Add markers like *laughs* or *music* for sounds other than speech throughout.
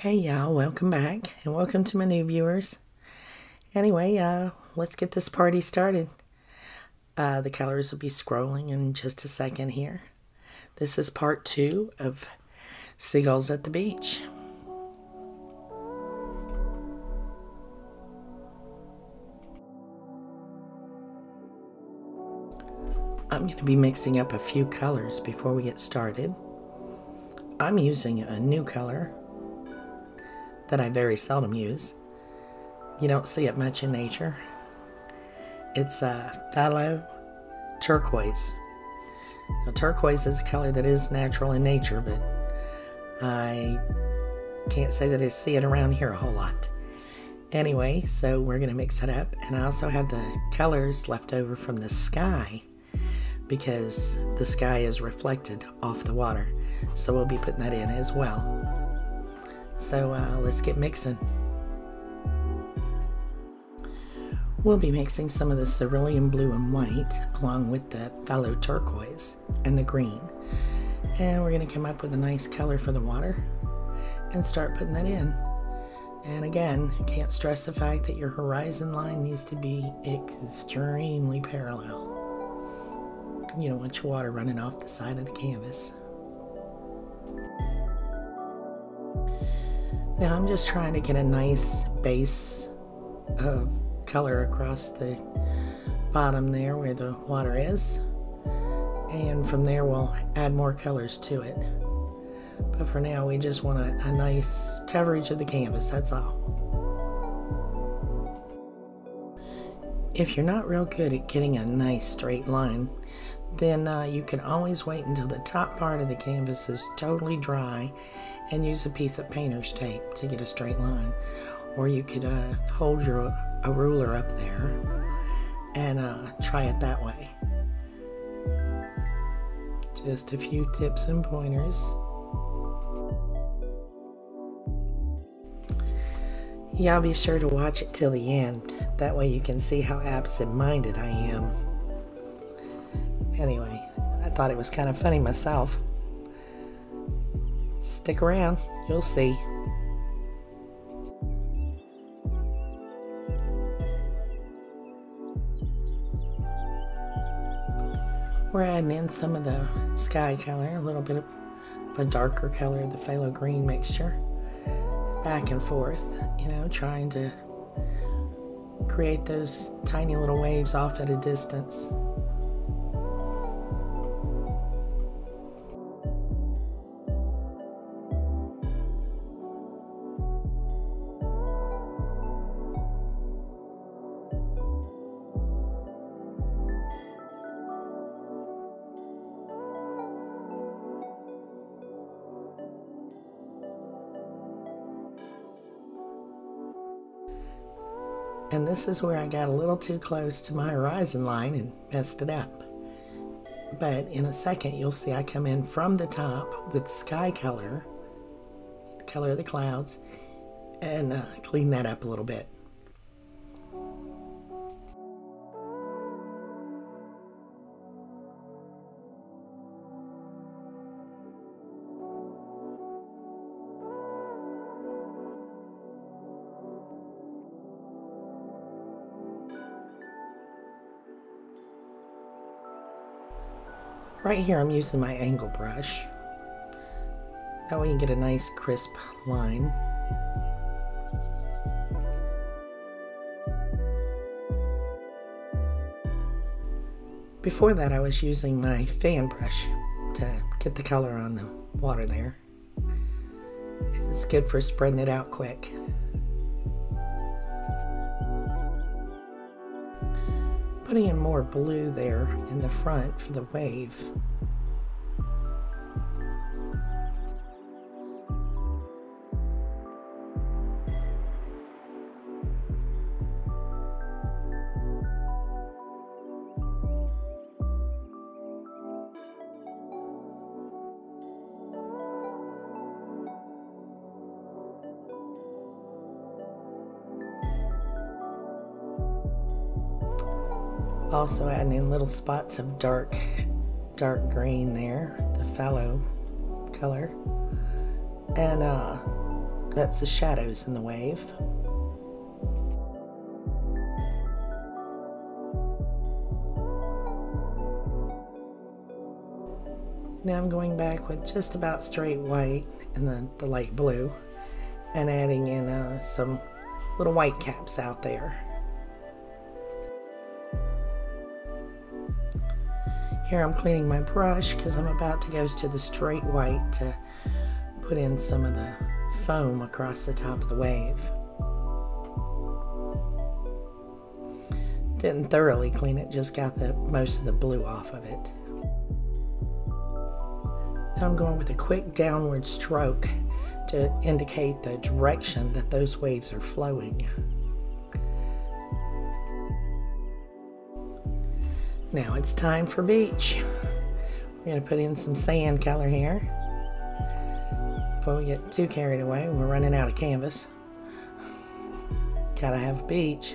Hey y'all, welcome back and welcome to my new viewers. Anyway, uh, let's get this party started. Uh, the colors will be scrolling in just a second here. This is part two of Seagulls at the Beach. I'm going to be mixing up a few colors before we get started. I'm using a new color that I very seldom use. You don't see it much in nature. It's uh, a phthalo turquoise. Now, turquoise is a color that is natural in nature, but I can't say that I see it around here a whole lot. Anyway, so we're going to mix it up. And I also have the colors left over from the sky because the sky is reflected off the water. So we'll be putting that in as well. So uh, let's get mixing. We'll be mixing some of the cerulean blue and white along with the phthalo turquoise and the green. And we're going to come up with a nice color for the water and start putting that in. And again, can't stress the fact that your horizon line needs to be extremely parallel. You don't want your water running off the side of the canvas. Now I'm just trying to get a nice base of color across the bottom there where the water is. And from there we'll add more colors to it. But for now we just want a, a nice coverage of the canvas, that's all. If you're not real good at getting a nice straight line, then uh, you can always wait until the top part of the canvas is totally dry and use a piece of painter's tape to get a straight line. Or you could uh, hold your a ruler up there and uh, try it that way. Just a few tips and pointers. Y'all be sure to watch it till the end. That way you can see how absent-minded I am. Anyway, I thought it was kind of funny myself. Stick around, you'll see. We're adding in some of the sky color, a little bit of a darker color, the phthalo green mixture, back and forth, you know, trying to create those tiny little waves off at a distance. And this is where I got a little too close to my horizon line and messed it up. But in a second, you'll see I come in from the top with sky color, color of the clouds, and uh, clean that up a little bit. Right here I'm using my angle brush. That way you get a nice crisp line. Before that I was using my fan brush to get the color on the water there. It's good for spreading it out quick. Putting in more blue there in the front for the wave. Also adding in little spots of dark, dark green there, the phthalo color. And uh, That's the shadows in the wave. Now I'm going back with just about straight white and then the light blue and adding in uh, some little white caps out there. Here I'm cleaning my brush because I'm about to go to the straight white to put in some of the foam across the top of the wave. Didn't thoroughly clean it, just got the most of the blue off of it. Now I'm going with a quick downward stroke to indicate the direction that those waves are flowing. Now it's time for beach. We're to put in some sand color here. Before we get too carried away, we're running out of canvas. *laughs* Gotta have a beach.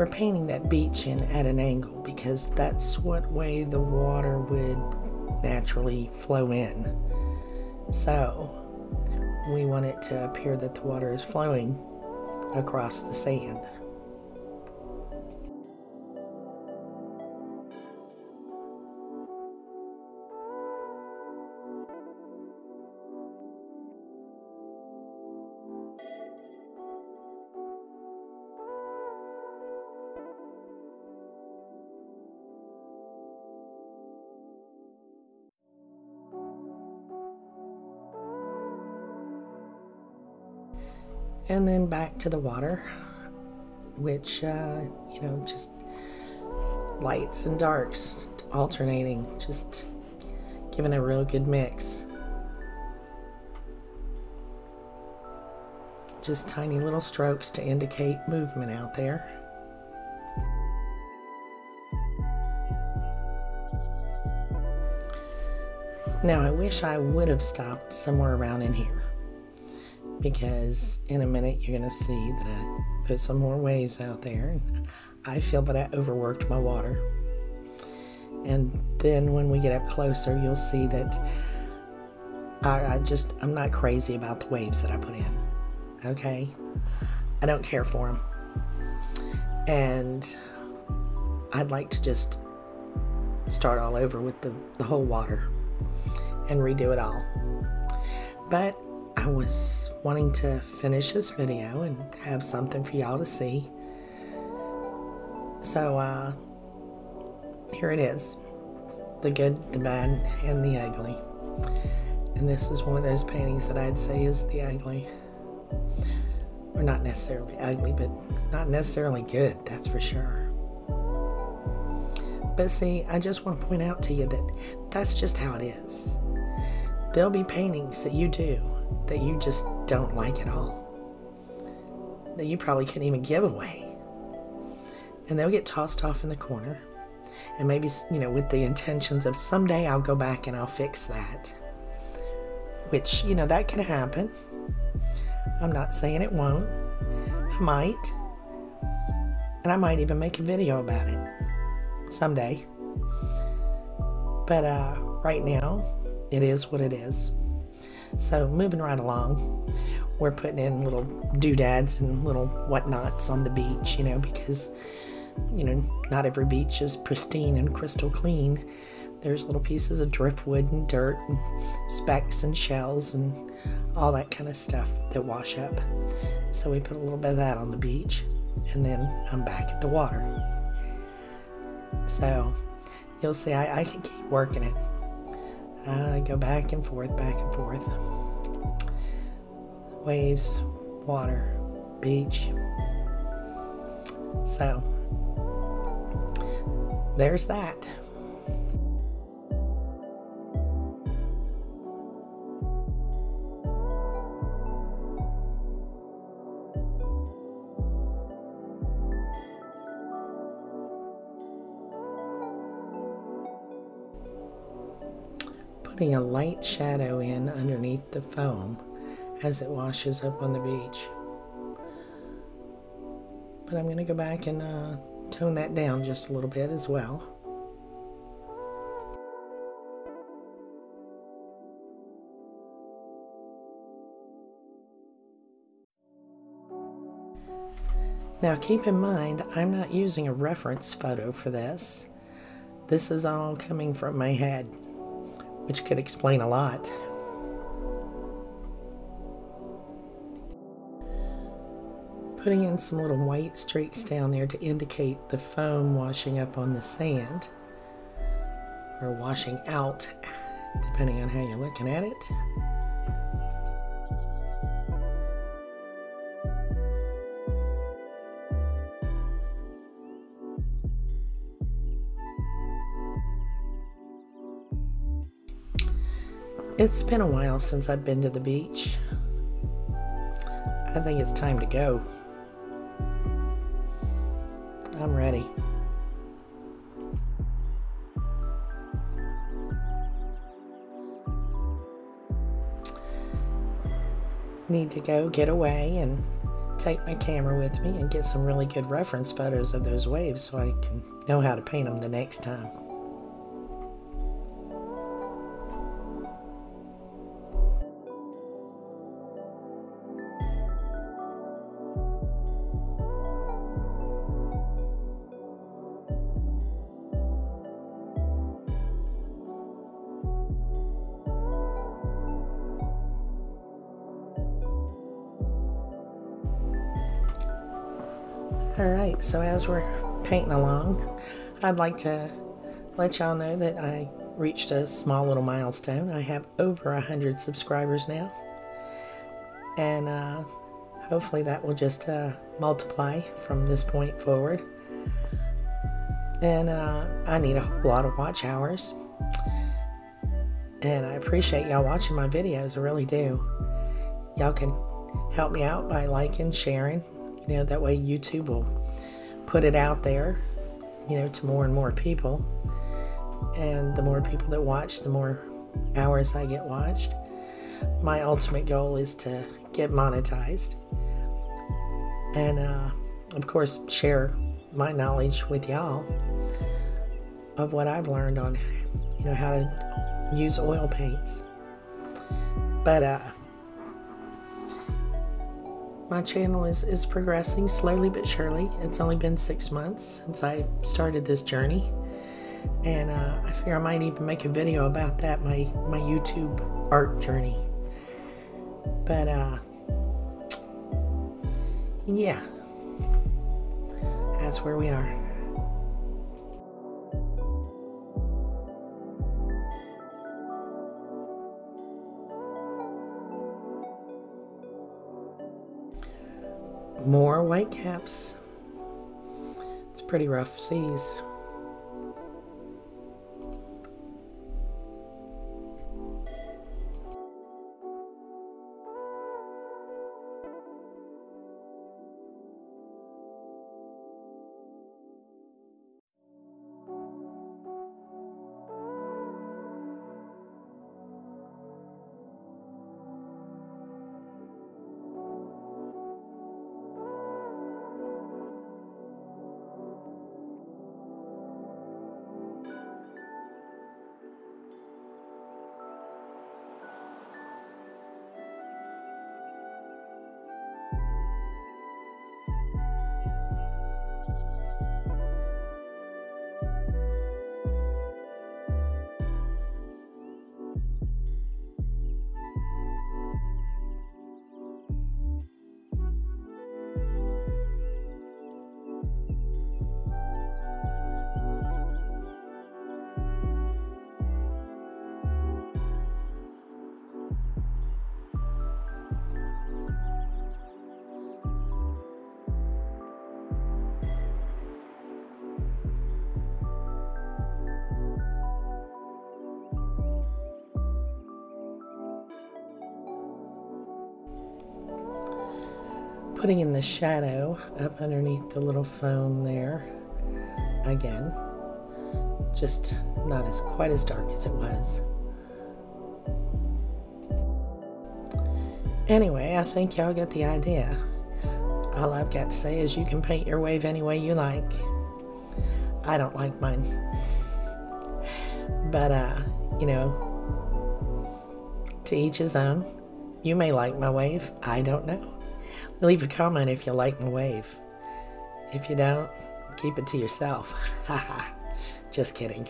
We're painting that beach in at an angle because that's what way the water would naturally flow in. So we want it to appear that the water is flowing across the sand. And then back to the water, which, uh, you know, just lights and darks alternating, just giving a real good mix. Just tiny little strokes to indicate movement out there. Now I wish I would have stopped somewhere around in here because in a minute you're going to see that I put some more waves out there. I feel that I overworked my water. And then when we get up closer, you'll see that I, I just, I'm not crazy about the waves that I put in. Okay? I don't care for them. And I'd like to just start all over with the, the whole water and redo it all. But I was wanting to finish this video and have something for y'all to see. So, uh, here it is the good, the bad, and the ugly. And this is one of those paintings that I'd say is the ugly. Or not necessarily ugly, but not necessarily good, that's for sure. But see, I just want to point out to you that that's just how it is. There'll be paintings that you do that you just don't like at all, that you probably couldn't even give away. And they'll get tossed off in the corner. And maybe, you know, with the intentions of someday I'll go back and I'll fix that. Which, you know, that can happen. I'm not saying it won't. I might. And I might even make a video about it someday. But uh, right now, it is what it is. So moving right along, we're putting in little doodads and little whatnots on the beach, you know, because, you know, not every beach is pristine and crystal clean. There's little pieces of driftwood and dirt and specks and shells and all that kind of stuff that wash up. So we put a little bit of that on the beach and then I'm back at the water. So you'll see I, I can keep working it. I go back and forth, back and forth. Waves, water, beach. So, there's that. A light shadow in underneath the foam as it washes up on the beach. But I'm going to go back and uh, tone that down just a little bit as well. Now keep in mind, I'm not using a reference photo for this. This is all coming from my head, which could explain a lot. Putting in some little white streaks down there to indicate the foam washing up on the sand, or washing out, depending on how you're looking at it. It's been a while since I've been to the beach. I think it's time to go. I'm ready. Need to go get away and take my camera with me and get some really good reference photos of those waves so I can know how to paint them the next time. So as we're painting along, I'd like to let y'all know that I reached a small little milestone. I have over a hundred subscribers now, and uh, hopefully that will just uh, multiply from this point forward. And uh, I need a whole lot of watch hours, and I appreciate y'all watching my videos. I really do. Y'all can help me out by liking, sharing, you know, that way YouTube will put it out there, you know, to more and more people. And the more people that watch, the more hours I get watched. My ultimate goal is to get monetized. And uh, of course, share my knowledge with y'all of what I've learned on, you know, how to use oil paints. But uh, my channel is, is progressing slowly but surely. It's only been six months since I started this journey. And uh, I figure I might even make a video about that, my, my YouTube art journey. But, uh, yeah, that's where we are. More white caps. It's pretty rough seas. Putting in the shadow up underneath the little foam there again just not as quite as dark as it was anyway I think y'all get the idea All I've got to say is you can paint your wave any way you like. I don't like mine. But, uh, you know, to each his own. You may like my wave. I don't know. Leave a comment if you like my wave. If you don't, keep it to yourself. Haha. *laughs* Just kidding.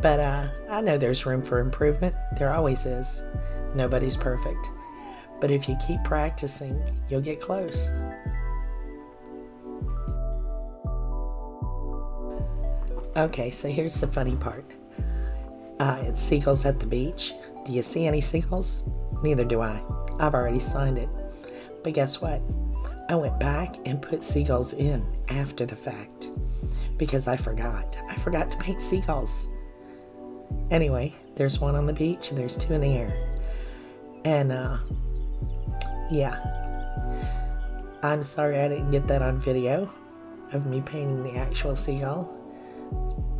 But uh, I know there's room for improvement. There always is. Nobody's perfect. But if you keep practicing, you'll get close. Okay, so here's the funny part. Uh, it's seagulls at the beach. Do you see any seagulls? Neither do I. I've already signed it. But guess what? I went back and put seagulls in after the fact because I forgot. I forgot to paint seagulls. Anyway, there's one on the beach and there's two in the air. And, uh, yeah. I'm sorry I didn't get that on video of me painting the actual seagull.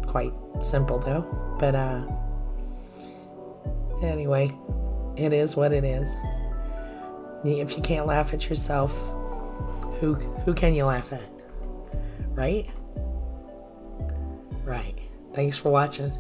Quite simple though. But, uh, anyway, it is what it is. If you can't laugh at yourself, who who can you laugh at? Right? Right. Thanks for watching.